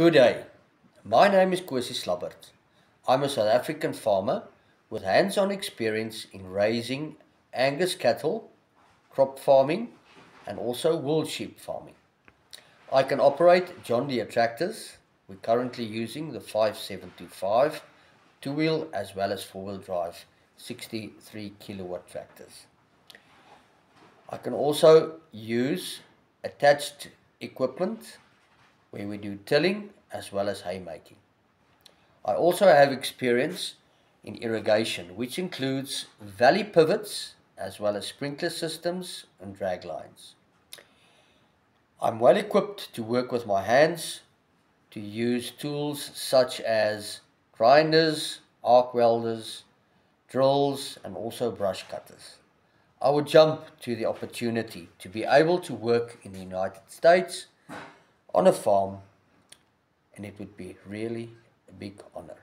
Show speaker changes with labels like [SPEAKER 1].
[SPEAKER 1] Good day. My name is Kosie Slabbert. I'm a South African farmer with hands-on experience in raising Angus cattle, crop farming, and also wool sheep farming. I can operate John Deere tractors. We're currently using the 5725 two-wheel as well as four-wheel drive 63 kilowatt tractors. I can also use attached equipment where we do tilling as well as haymaking. I also have experience in irrigation which includes valley pivots as well as sprinkler systems and drag lines. I'm well equipped to work with my hands, to use tools such as grinders, arc welders, drills and also brush cutters. I would jump to the opportunity to be able to work in the United States on a farm and it would be really a big honor.